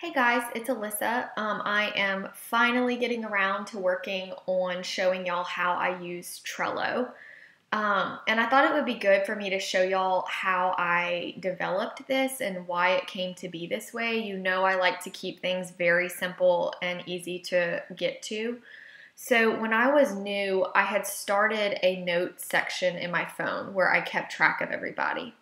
Hey guys, it's Alissa. Um, I am finally getting around to working on showing y'all how I use Trello. Um, and I thought it would be good for me to show y'all how I developed this and why it came to be this way. You know, I like to keep things very simple and easy to get to. So, when I was new, I had started a notes section in my phone where I kept track of everybody.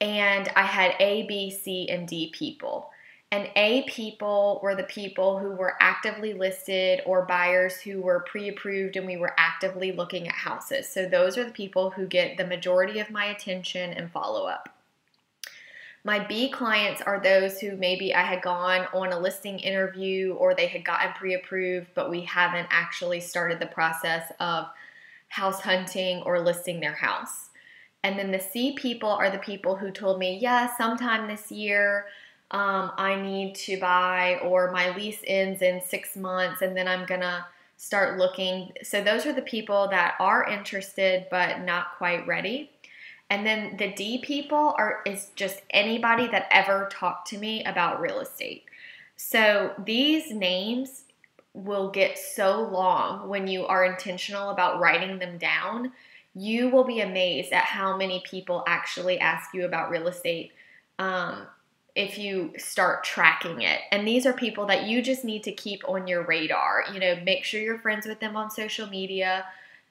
And I had A, B, C, and D people. And A people were the people who were actively listed or buyers who were pre approved and we were actively looking at houses. So those are the people who get the majority of my attention and follow up. My B clients are those who maybe I had gone on a listing interview or they had gotten pre approved, but we haven't actually started the process of house hunting or listing their house. And then the C people are the people who told me, yeah, sometime this year um, I need to buy, or my lease ends in six months, and then I'm gonna start looking. So those are the people that are interested but not quite ready. And then the D people are is just anybody that ever talked to me about real estate. So these names will get so long when you are intentional about writing them down. You will be amazed at how many people actually ask you about real estate. Um, if you start tracking it. And these are people that you just need to keep on your radar. You know, make sure you're friends with them on social media.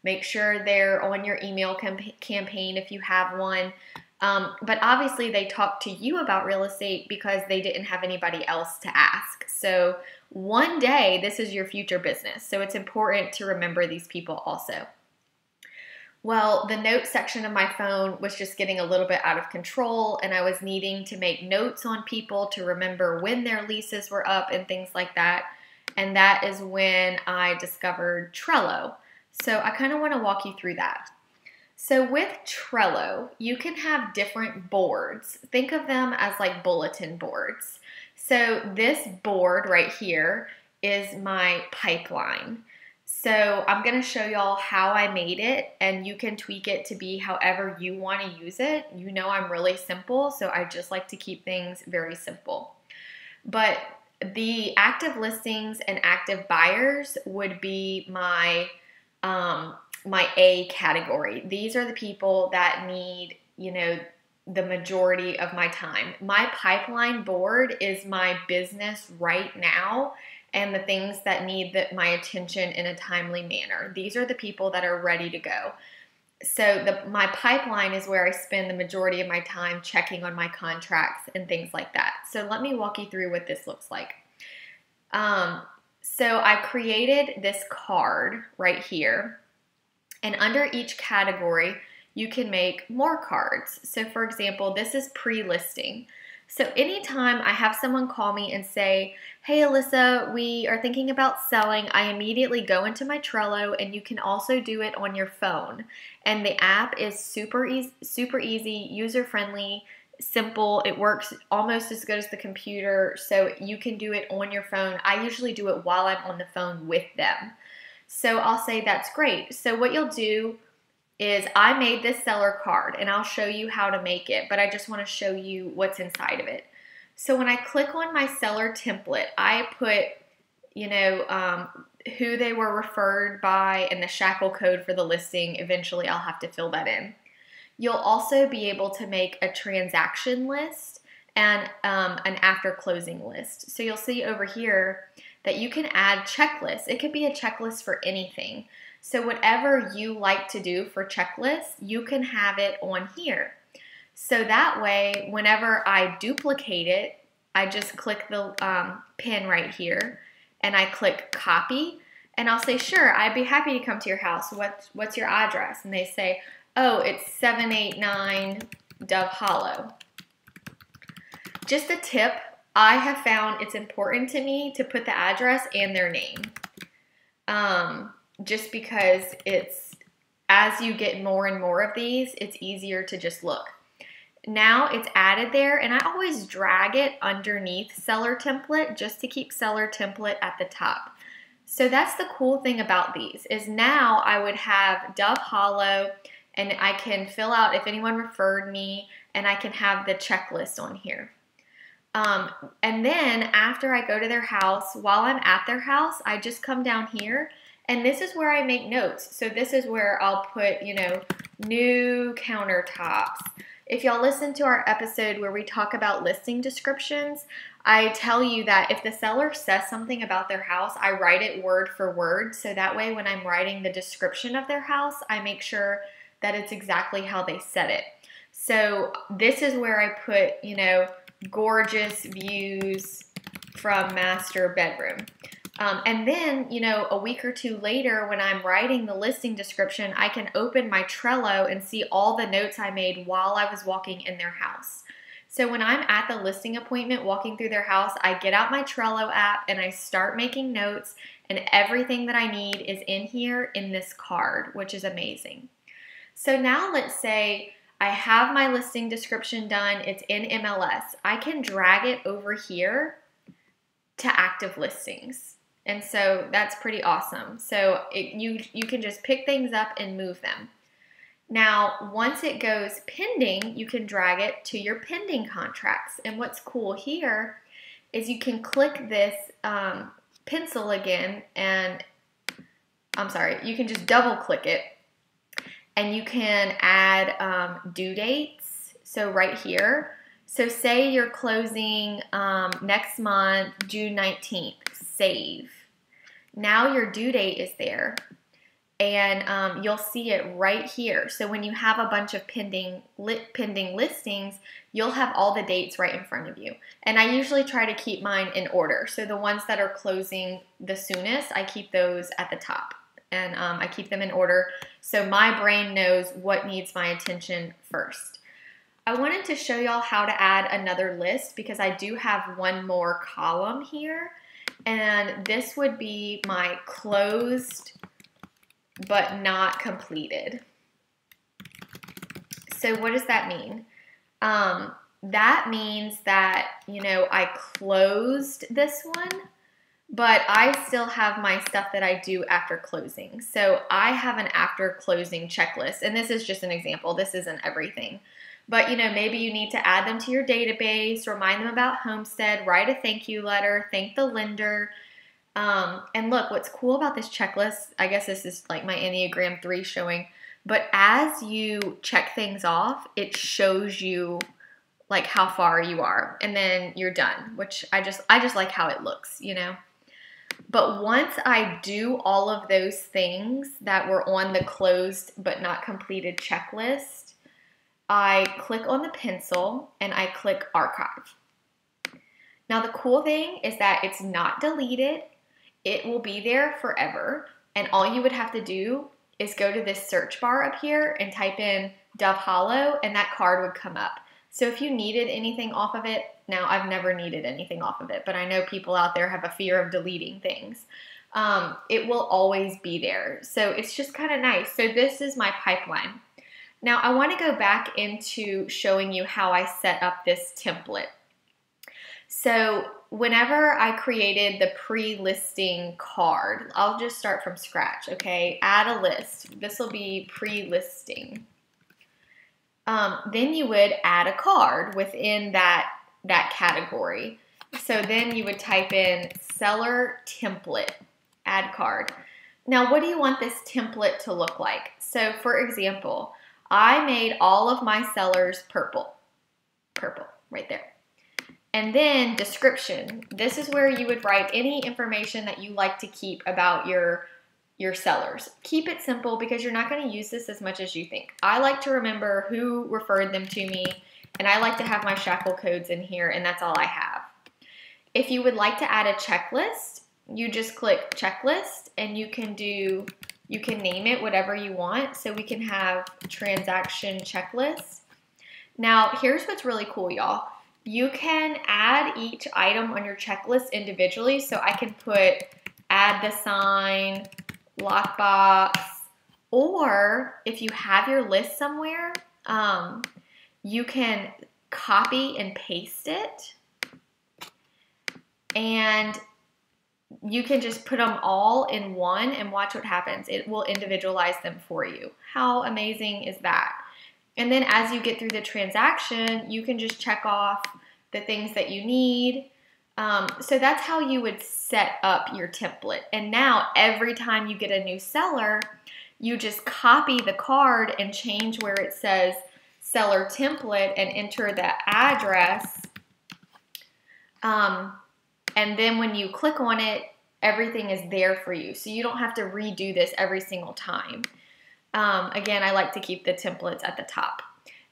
Make sure they're on your email campaign if you have one. Um, but obviously, they talk to you about real estate because they didn't have anybody else to ask. So, one day, this is your future business. So, it's important to remember these people also. Well, the notes section of my phone was just getting a little bit out of control, and I was needing to make notes on people to remember when their leases were up and things like that. And that is when I discovered Trello. So I kind of want to walk you through that. So with Trello, you can have different boards. Think of them as like bulletin boards. So this board right here is my pipeline. So I'm going to show y'all how I made it and you can tweak it to be however you want to use it. You know I'm really simple, so I just like to keep things very simple. But the active listings and active buyers would be my um, my A category. These are the people that need, you know, the majority of my time. My pipeline board is my business right now and the things that need the, my attention in a timely manner. These are the people that are ready to go. So the my pipeline is where I spend the majority of my time checking on my contracts and things like that. So let me walk you through what this looks like. Um, so I created this card right here, and under each category, you can make more cards. So for example, this is pre-listing. So anytime I have someone call me and say, Hey Alissa, we are thinking about selling, I immediately go into my Trello and you can also do it on your phone. And the app is super easy, super easy, user friendly, simple. It works almost as good as the computer, so you can do it on your phone. I usually do it while I'm on the phone with them. So I'll say that's great. So what you'll do is I made this seller card and I'll show you how to make it, but I just want to show you what's inside of it. So when I click on my seller template, I put, you know, um, who they were referred by and the shackle code for the listing. Eventually, I'll have to fill that in. You'll also be able to make a transaction list and um, an after closing list. So you'll see over here that you can add checklists. It could be a checklist for anything. So, whatever you like to do for checklists, you can have it on here. So that way, whenever I duplicate it, I just click the um, pin right here and I click copy and I'll say, sure, I'd be happy to come to your house. What's, what's your address? And they say, oh, it's 789 Dove Hollow. Just a tip, I have found it's important to me to put the address and their name. Um, just because it's as you get more and more of these, it's easier to just look. Now it's added there, and I always drag it underneath seller template just to keep seller template at the top. So that's the cool thing about these is now I would have Dove Hollow and I can fill out if anyone referred me and I can have the checklist on here. Um, and then after I go to their house, while I'm at their house, I just come down here and this is where I make notes. So this is where I'll put, you know, new countertops. If y'all listen to our episode where we talk about listing descriptions, I tell you that if the seller says something about their house, I write it word for word. So that way, when I'm writing the description of their house, I make sure that it's exactly how they said it. So this is where I put, you know, gorgeous views from master bedroom. Um, and then, you know, a week or two later, when I'm writing the listing description, I can open my Trello and see all the notes I made while I was walking in their house. So when I'm at the listing appointment walking through their house, I get out my Trello app and I start making notes, and everything that I need is in here in this card, which is amazing. So now let's say I have my listing description done, it's in MLS. I can drag it over here to active listings. And so that's pretty awesome. So it, you, you can just pick things up and move them. Now, once it goes pending, you can drag it to your pending contracts. And what's cool here is you can click this um, pencil again and I'm sorry, you can just double click it and you can add um, due dates. So right here, so say you're closing um, next month, June 19th, save. Now your due date is there and um, you'll see it right here. So when you have a bunch of pending pending listings, you'll have all the dates right in front of you. And I usually try to keep mine in order. So the ones that are closing the soonest, I keep those at the top, and um, I keep them in order so my brain knows what needs my attention first. I wanted to show y'all how to add another list because I do have one more column here and this would be my closed but not completed. So what does that mean? Um, that means that, you know, I closed this one, but I still have my stuff that I do after closing. So I have an after closing checklist, and this is just an example. This isn't everything. But you know, maybe you need to add them to your database, remind them about Homestead, write a thank you letter, thank the lender. Um, and look, what's cool about this checklist, I guess this is like my Enneagram 3 showing, but as you check things off, it shows you like how far you are and then you're done, which I just I just like how it looks, you know. But once I do all of those things that were on the closed but not completed checklist, I click on the pencil and I click archive. Now the cool thing is that it's not deleted. It will be there forever. And all you would have to do is go to this search bar up here and type in Dove Hollow and that card would come up. So if you needed anything off of it, now I've never needed anything off of it, but I know people out there have a fear of deleting things. Um, it will always be there. So it's just kind of nice. So this is my pipeline. Now I want to go back into showing you how I set up this template. So whenever I created the pre-listing card, I'll just start from scratch, okay? Add a list. This will be pre-listing. Um, then you would add a card within that, that category. So then you would type in seller template, add card. Now, what do you want this template to look like? So for example, I made all of my sellers purple. Purple, right there. And then description. This is where you would write any information that you like to keep about your your sellers. Keep it simple because you're not going to use this as much as you think. I like to remember who referred them to me and I like to have my shackle codes in here and that's all I have. If you would like to add a checklist, you just click checklist and you can do you can name it whatever you want. So we can have transaction checklist. Now, here's what's really cool, y'all. You can add each item on your checklist individually. So I can put add the sign, lockbox, or if you have your list somewhere, um, you can copy and paste it. And you can just put them all in one and watch what happens. It will individualize them for you. How amazing is that? And then as you get through the transaction, you can just check off the things that you need. Um, so that's how you would set up your template. And now every time you get a new seller, you just copy the card and change where it says seller template and enter the address. Um, and then when you click on it, everything is there for you. So you don't have to redo this every single time. Um, again, I like to keep the templates at the top.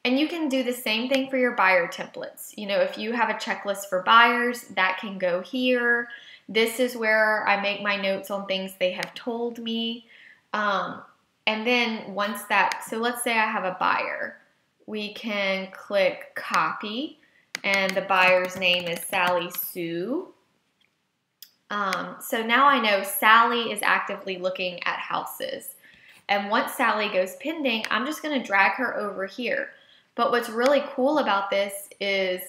And you can do the same thing for your buyer templates. You know, if you have a checklist for buyers, that can go here. This is where I make my notes on things they have told me. Um, and then once that, so let's say I have a buyer, we can click copy, and the buyer's name is Sally Sue. Um, so now I know Sally is actively looking at houses. And once Sally goes pending, I'm just going to drag her over here. But what's really cool about this is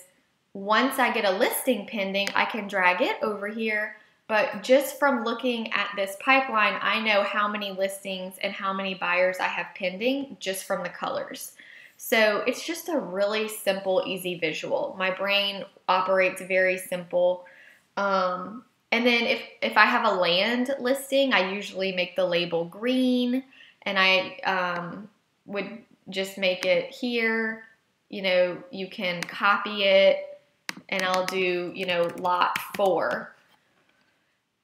once I get a listing pending, I can drag it over here. But just from looking at this pipeline, I know how many listings and how many buyers I have pending just from the colors. So it's just a really simple, easy visual. My brain operates very simple. Um, and then if, if I have a land listing, I usually make the label green and I um, would just make it here. You know, you can copy it and I'll do, you know, lot four.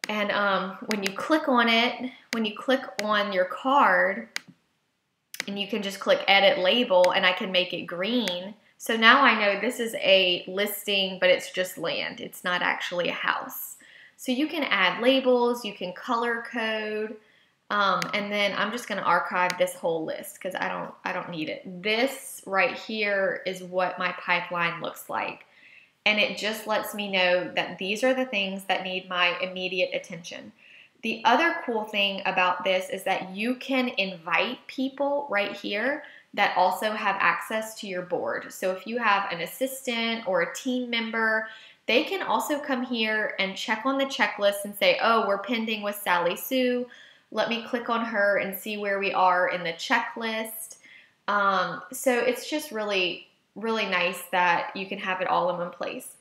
And um, when you click on it, when you click on your card, and you can just click edit label and I can make it green. So now I know this is a listing, but it's just land. It's not actually a house. So you can add labels, you can color code, um, and then I'm just going to archive this whole list because I don't I don't need it. This right here is what my pipeline looks like. And it just lets me know that these are the things that need my immediate attention. The other cool thing about this is that you can invite people right here that also have access to your board. So if you have an assistant or a team member, they can also come here and check on the checklist and say, oh, we're pending with Sally Sue let me click on her and see where we are in the checklist. Um, so it's just really, really nice that you can have it all in one place.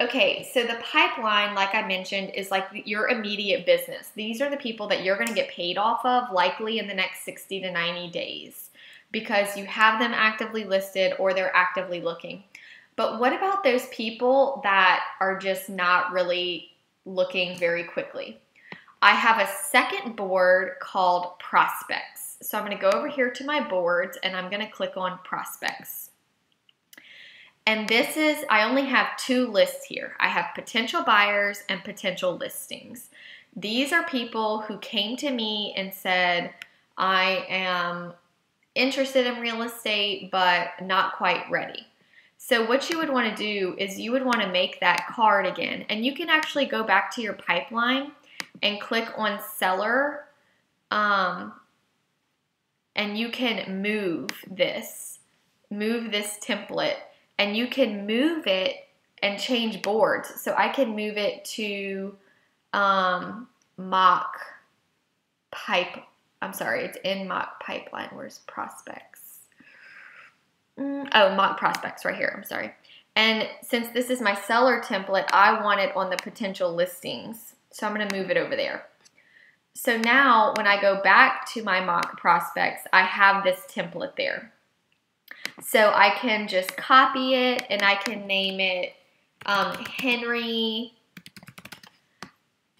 Okay, so the pipeline, like I mentioned, is like your immediate business. These are the people that you're going to get paid off of likely in the next 60 to 90 days because you have them actively listed or they're actively looking. But what about those people that are just not really looking very quickly? I have a second board called prospects. So I'm going to go over here to my boards and I'm going to click on prospects. And this is, I only have two lists here. I have potential buyers and potential listings. These are people who came to me and said, I am interested in real estate, but not quite ready. So what you would want to do is you would want to make that card again. And you can actually go back to your pipeline and click on seller um, and you can move this, move this template and you can move it and change boards. So I can move it to um, mock pipe. I'm sorry, it's in mock pipeline. Where's prospects? Mm, oh, mock prospects right here. I'm sorry. And since this is my seller template, I want it on the potential listings. So I'm going to move it over there. So now when I go back to my mock prospects, I have this template there. So I can just copy it and I can name it um, Henry.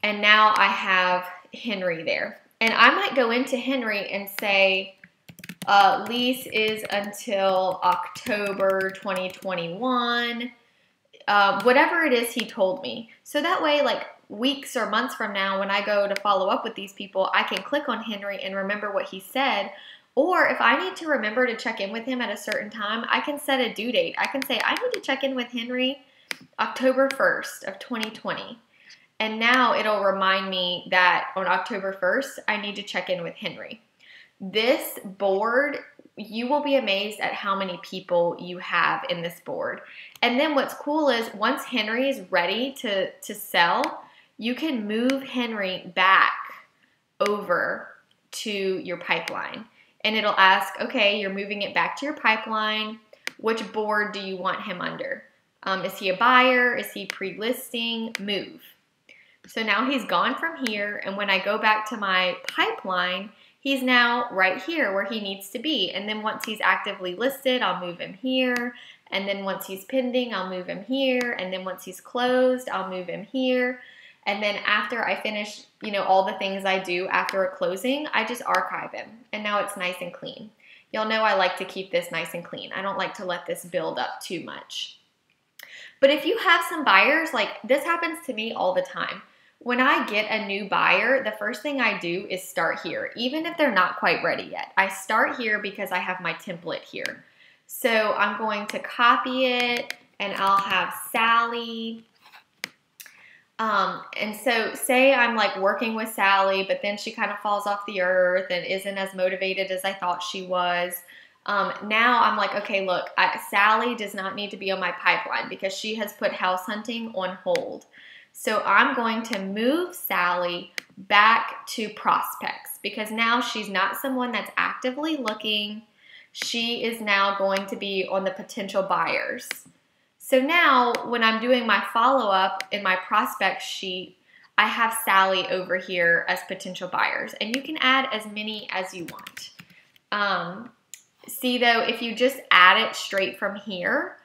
And now I have Henry there. And I might go into Henry and say, uh, lease is until October 2021. Uh, whatever it is he told me. So that way, like, weeks or months from now, when I go to follow up with these people, I can click on Henry and remember what he said. Or if I need to remember to check in with him at a certain time, I can set a due date. I can say, I need to check in with Henry October 1st of 2020. And now it'll remind me that on October 1st, I need to check in with Henry. This board, you will be amazed at how many people you have in this board. And then what's cool is once Henry is ready to, to sell, you can move Henry back over to your pipeline. And it'll ask, okay, you're moving it back to your pipeline. Which board do you want him under? Um, is he a buyer? Is he pre listing? Move. So now he's gone from here. And when I go back to my pipeline, he's now right here where he needs to be. And then once he's actively listed, I'll move him here. And then once he's pending, I'll move him here. And then once he's closed, I'll move him here. And then after I finish, you know, all the things I do after a closing, I just archive him. And now it's nice and clean. Y'all know I like to keep this nice and clean. I don't like to let this build up too much. But if you have some buyers, like this happens to me all the time. When I get a new buyer, the first thing I do is start here, even if they're not quite ready yet. I start here because I have my template here. So I'm going to copy it and I'll have Sally. Um, and so say I'm like working with Sally, but then she kind of falls off the earth and isn't as motivated as I thought she was. Um, now I'm like, okay, look, I, Sally does not need to be on my pipeline because she has put house hunting on hold. So I'm going to move Sally back to prospects because now she's not someone that's actively looking. She is now going to be on the potential buyers. So now when I'm doing my follow up in my prospect sheet, I have Sally over here as potential buyers, and you can add as many as you want. Um, see though, if you just add it straight from here,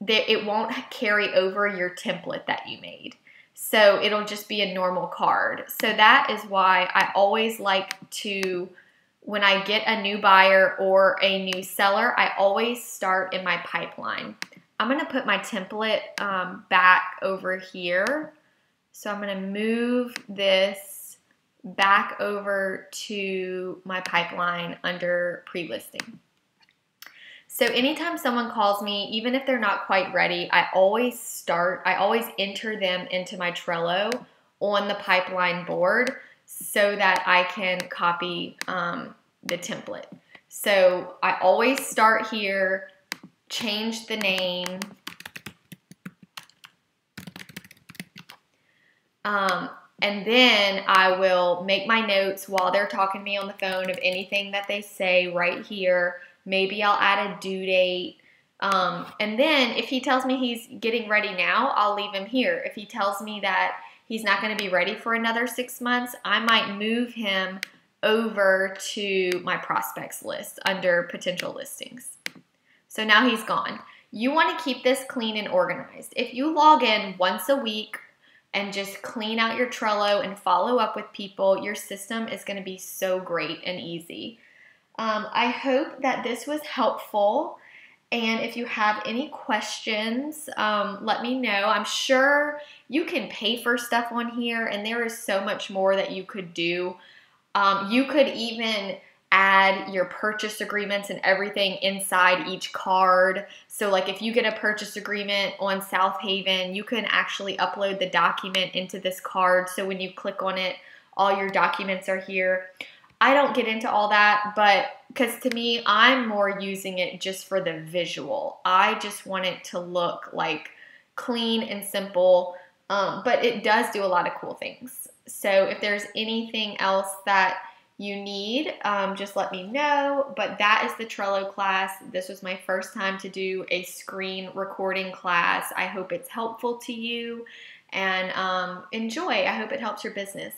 that it won't carry over your template that you made. So it'll just be a normal card. So that is why I always like to, when I get a new buyer or a new seller, I always start in my pipeline. I'm going to put my template um, back over here. So I'm going to move this back over to my pipeline under pre-listing. So anytime someone calls me, even if they're not quite ready, I always start, I always enter them into my Trello on the pipeline board so that I can copy um, the template. So I always start here, change the name, um, and then I will make my notes while they're talking to me on the phone of anything that they say right here Maybe I'll add a due date. Um, and then if he tells me he's getting ready now, I'll leave him here. If he tells me that he's not going to be ready for another six months, I might move him over to my prospects list under potential listings. So now he's gone. You want to keep this clean and organized. If you log in once a week and just clean out your Trello and follow up with people, your system is going to be so great and easy. Um, I hope that this was helpful. And if you have any questions, um, let me know. I'm sure you can pay for stuff on here, and there is so much more that you could do. Um, you could even add your purchase agreements and everything inside each card. So, like if you get a purchase agreement on South Haven, you can actually upload the document into this card. So, when you click on it, all your documents are here. I don't get into all that, but because to me, I'm more using it just for the visual. I just want it to look like clean and simple, um, but it does do a lot of cool things. So if there's anything else that you need, um, just let me know. But that is the Trello class. This was my first time to do a screen recording class. I hope it's helpful to you and um, enjoy. I hope it helps your business.